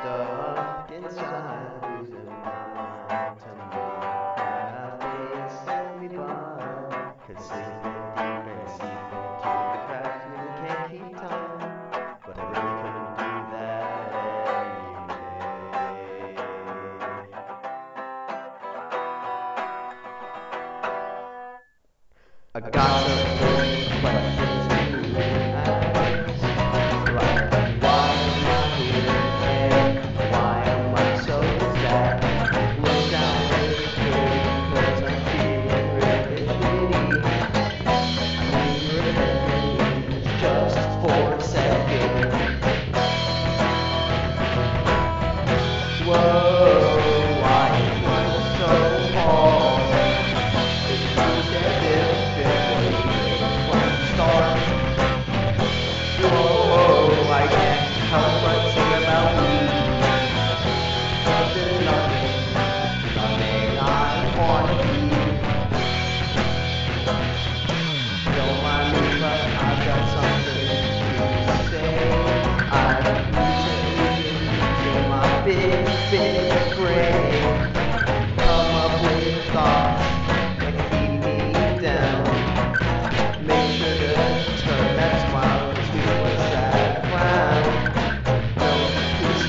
stuck inside, losing my mind deep and the cracks, can't keep time. But I really couldn't do that anyway. I got a question.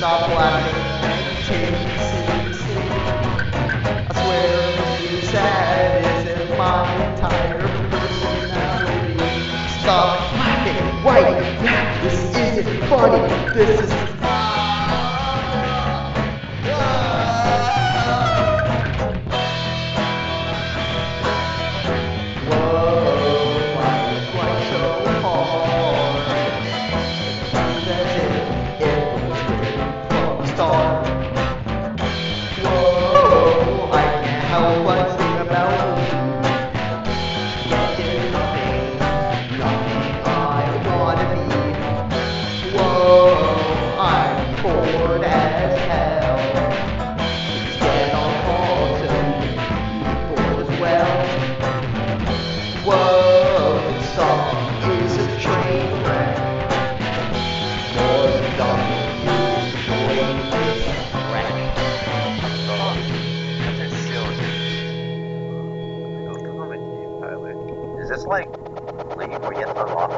is all black. I swear you sad is in my entire personality. Stop laughing, right now. This isn't funny. This is just like leave or get them off.